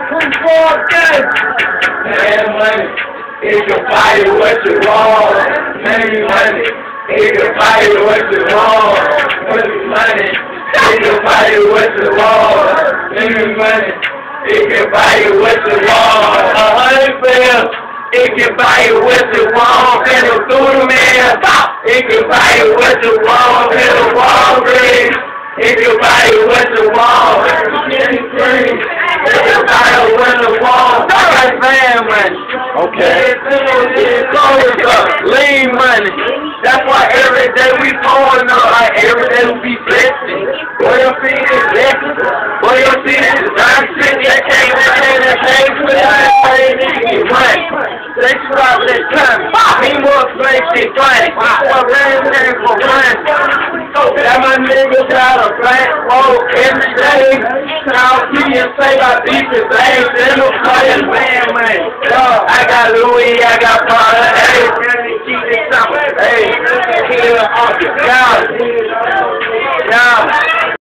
Game. Man, money. It can buy you what you want. Money, money. It can buy you what you want. Money, money. It can buy you what you want. Money, money. It can buy you what you want. A hundred bills. It can buy you what you want. A through the man. It can buy you what you want. A Walgreens. It can buy you what you want. Any cream. It can buy you what you want. That's man money. Okay. Lean money. That's why every day we pouring up, like every day we be blessing. Boy, your feet is blessing. Boy, your feet is not shit. That that can't, that can't, put that pain in money. They stop that time. He more shit funny. For rain, rain, for run. That my niggas got a black roll every day. Now, you can say my they ain't in the man. I got Louis, I got Prada, hey, keep it simple, hey, kill off your God.